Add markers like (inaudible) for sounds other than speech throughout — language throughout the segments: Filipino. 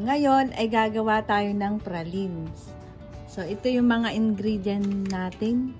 ngayon ay gagawa tayo ng pralines. So, ito yung mga ingredient natin.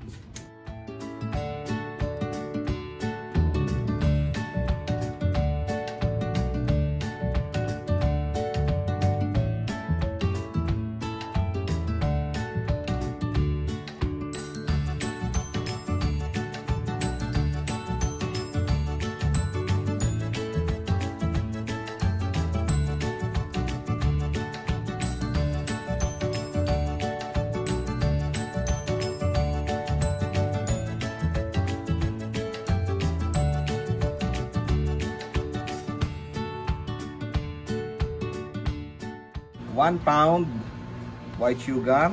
One pound white sugar,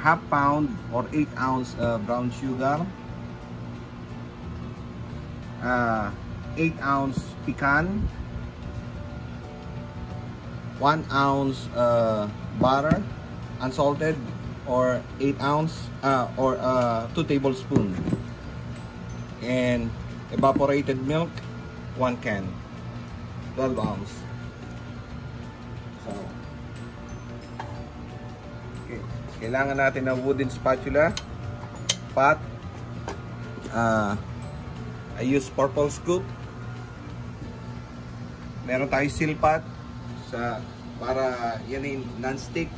half pound or 8 ounce uh, brown sugar, uh, 8 ounce pecan, 1 ounce uh, butter, unsalted, or 8 ounce uh, or uh, 2 tablespoons, and evaporated milk, 1 can, 12 ounce. Kailangan natin ng wooden spatula, pot, uh, I use purple scoop, meron tayo seal pot, sa, para yan yung non-stick.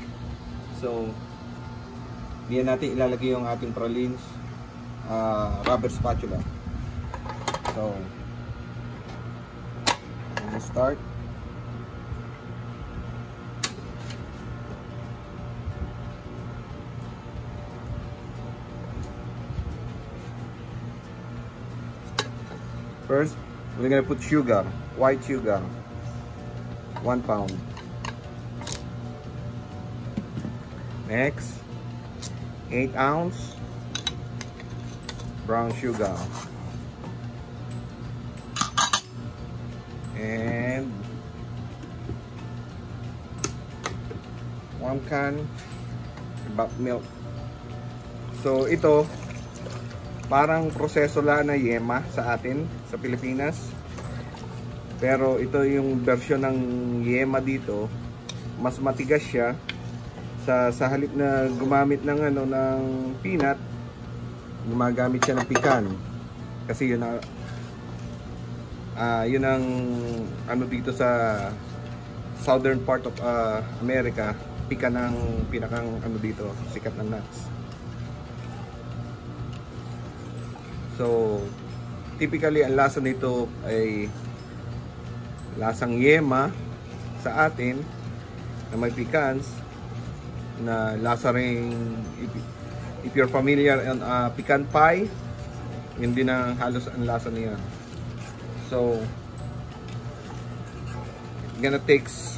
So, diyan natin ilalagay yung ating pralines, uh, rubber spatula. So, we'll start. We're gonna put sugar, white sugar, one pound. Next, eight ounce brown sugar. And one can about milk. So ito, parang proseso lang na yema sa atin sa Pilipinas. Pero ito yung version ng yema dito, mas matigas siya sa sa halip na gumamit ng ano ng peanut, gumagamit siya ng pecan. Kasi yun ang uh, yun ang ano dito sa southern part of uh, America, pecan ang pinakang ano dito, sikat na nuts. So, typically ang lasa nito ay lasang yema sa atin na may pecans na lasa rin if, if you're familiar on uh, pecan pie yun din ang halos ang lasa niya. So gonna takes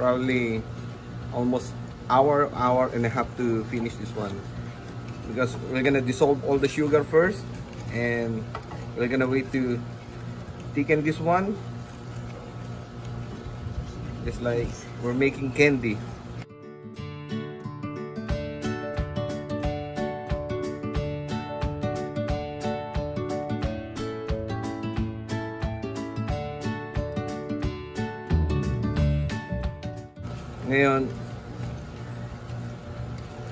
probably almost hour hour and a half to finish this one because we're gonna dissolve all the sugar first and we're gonna wait to thicken this one. Just like we're making candy. Ngayon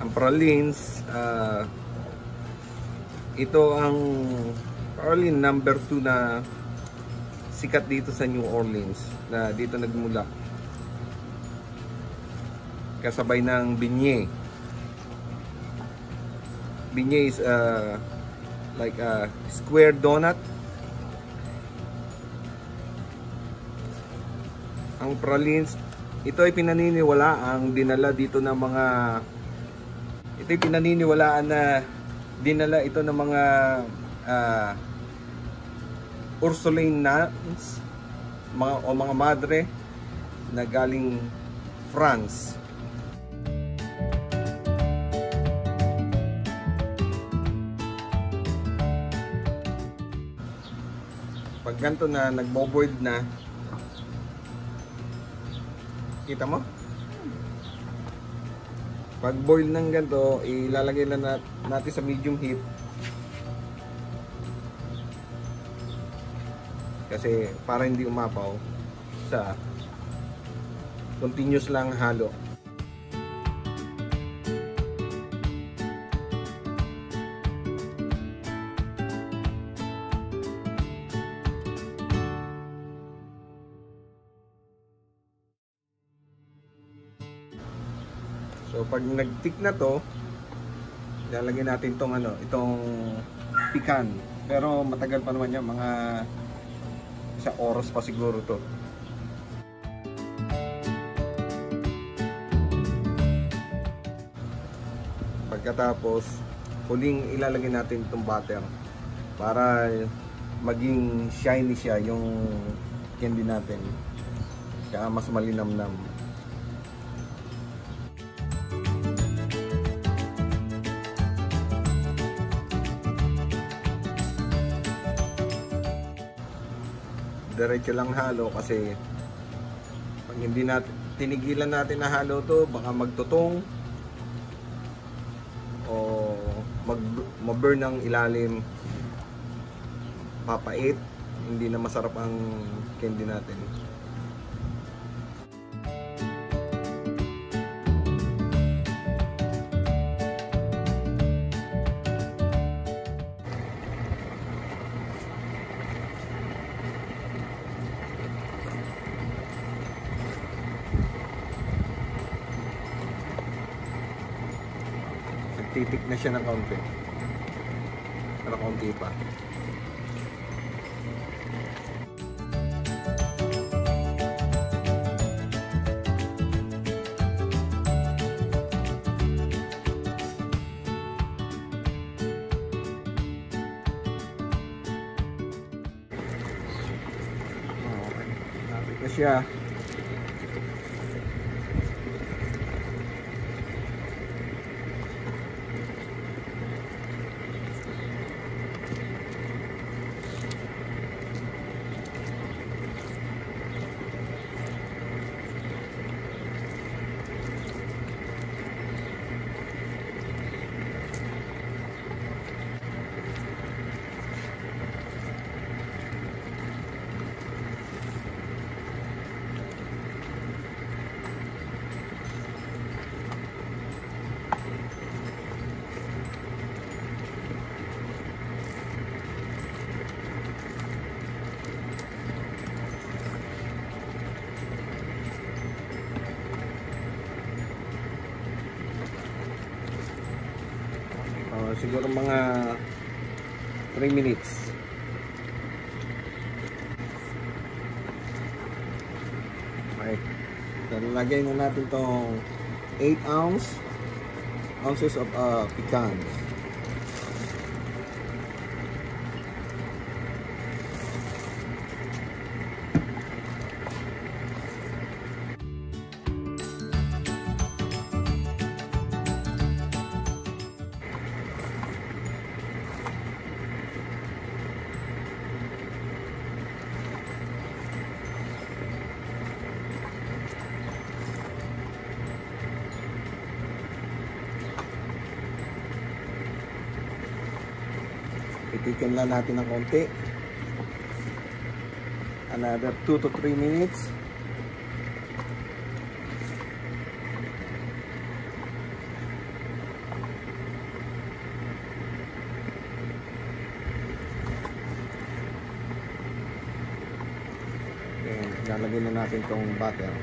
ang pralines uh, ito ang praline number 2 na sikat dito sa New Orleans na dito nagmula. Kasabay ng binye binye is uh, like a square donut. Ang pralines ito ay pinaniniwala ang dinala dito ng mga ito ay pinaniniwalaan na dinala ito ng mga uh, Ursuline nuns mga, o mga madre na galing France. Pag ganito na nagbo-boiled na kita mo? Pag boil ng ganito, ilalagay lang natin sa medium heat. Kasi para hindi umapaw sa continuous lang halo. So pag nag-tick na to, lalagyan natin tong ano, itong pikan. Pero matagal pa naman yan, mga isang oras pa siguro to. Pagkatapos, huling ilalagay natin itong butter para maging shiny siya yung candy natin. Kaya mas malinamnam. Diretso lang halo kasi pag hindi natin tinigilan natin na halo to baka magtutong o mag ma-burn ang ilalim. Papait. Hindi na masarap ang candy natin Nagtitik na siya ng kaunti. Pero kaunti pa. Siya. Siguro mga 3 minutes. Okay. So, lagay na natin tong 8 ounce ounces of uh, pecans. Itikin lang natin ng konti. Another 2 to 3 minutes. Then, lalagyan na natin tong butter.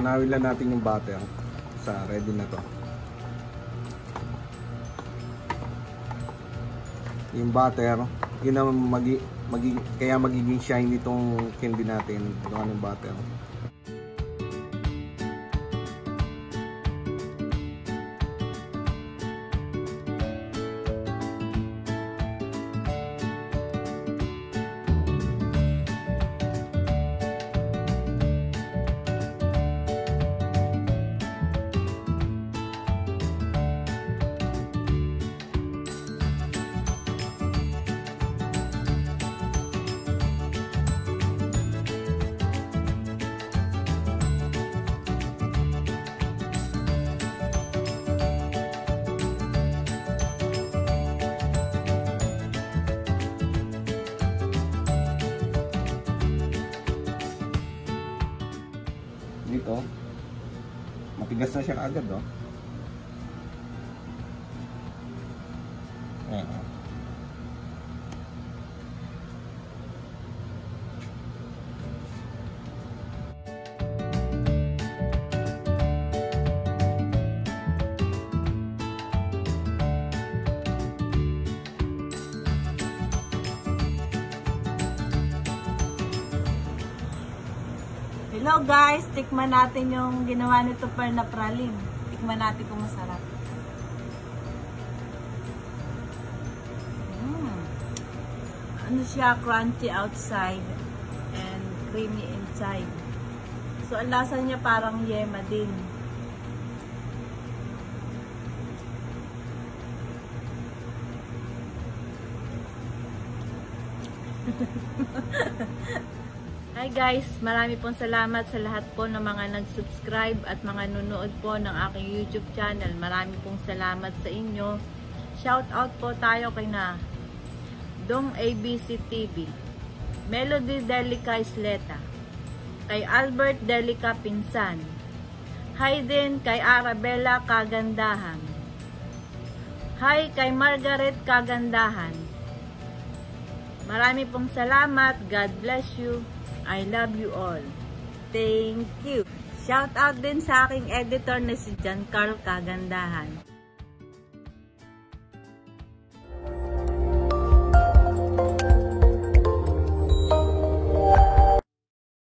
Tunawin lang natin yung butter sa ready na to. Yung butter, yun ang magi, magi, kaya magiging shiny itong candy natin. Gawa ng butter. Ito. Matigas na siya agad, oh. Hello guys, tikman natin yung ginawa nito per na praline. Tikman natin kung masarap. Mm. Ano siya, crunchy outside and creamy inside. So, ang lasa niya parang yema din. (laughs) Hi guys, marami pong salamat sa lahat po ng mga nag-subscribe at mga nunood po ng aking YouTube channel. Marami pong salamat sa inyo. Shout out po tayo kay na Dong ABC TV, Melody Delica Isleta, kay Albert Delica Pinsan, hi din kay Arabella Kagandahan, hi kay Margaret Kagandahan, Marami pong salamat. God bless you. I love you all. Thank you. Shout out din sa aking editor na si John Carl Kagandahan.